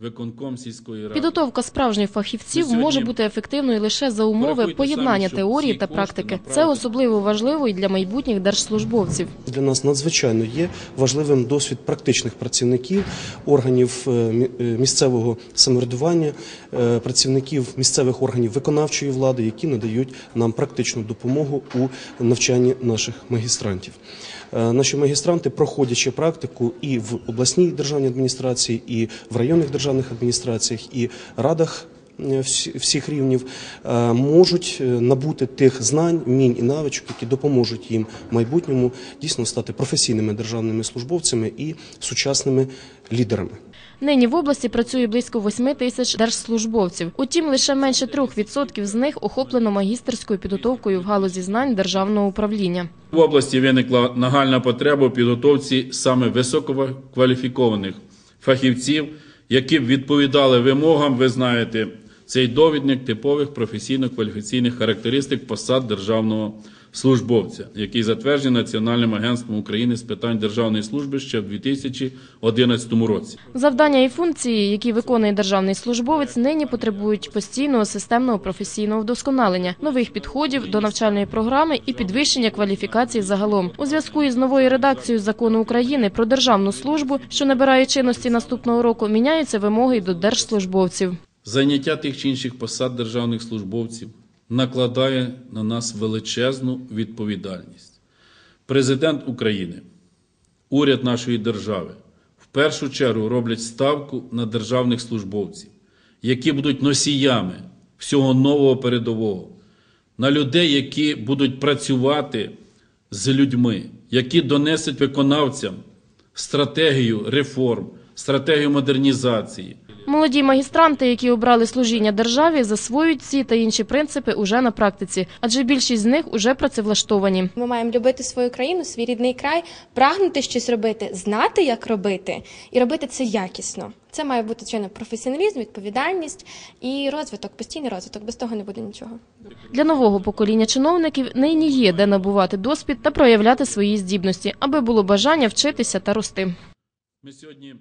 виконком сільської ради. Підготовка справжніх фахівців може бути ефективною лише за умови поєднання теорії та практики. Це особливо важливо і для майбутніх держслужбовців. Для нас надзвичайно є важливим досвід практичних працівників органів е, е, місцевого самоврядування, е, працівників місцевих органів виконавчої влади, які надають нам практичну допомогу у навчанні наших магістрантів. Наші магістранти, проходячи практику і в обласній державній адміністрації, і в районних державних адміністраціях, і радах е, всіх рівнів е, можуть е, набути тих знань, вмінь і навичок, які допоможуть їм в майбутньому дійсно стати професійними державними службовцями і сучасними лідерами. Нині в області працює близько 8 тисяч держслужбовців. Утім, лише менше 3% з них охоплено магістерською підготовкою в галузі знань державного управління. В області виникла нагальна потреба у підготовці саме висококваліфікованих фахівців, які б відповідали вимогам, ви знаєте, цей довідник типових професійно-кваліфікаційних характеристик посад державного службовця, який затверджений Національним агентством України з питань державної служби ще в 2011 році. Завдання і функції, які виконує державний службовець, нині потребують постійного системного професійного вдосконалення, нових підходів до навчальної програми і підвищення кваліфікації загалом. У зв'язку із новою редакцією закону України про державну службу, що набирає чинності наступного року, міняються вимоги до держслужбовців. Заняття тих чи інших посад державних службовців накладає на нас величезну відповідальність. Президент України, уряд нашої держави в першу чергу роблять ставку на державних службовців, які будуть носіями всього нового передового, на людей, які будуть працювати з людьми, які донесуть виконавцям стратегію реформ, стратегію модернізації. Молоді магістранти, які обрали служіння державі, засвоюють ці та інші принципи уже на практиці, адже більшість з них уже працевлаштовані. Ми маємо любити свою країну, свій рідний край, прагнути щось робити, знати, як робити, і робити це якісно. Це має бути звичайно професіоналізм, відповідальність і розвиток, постійний розвиток. Без того не буде нічого. Для нового покоління чиновників нині є де набувати досвід та проявляти свої здібності, аби було бажання вчитися та рости. Ми сьогодні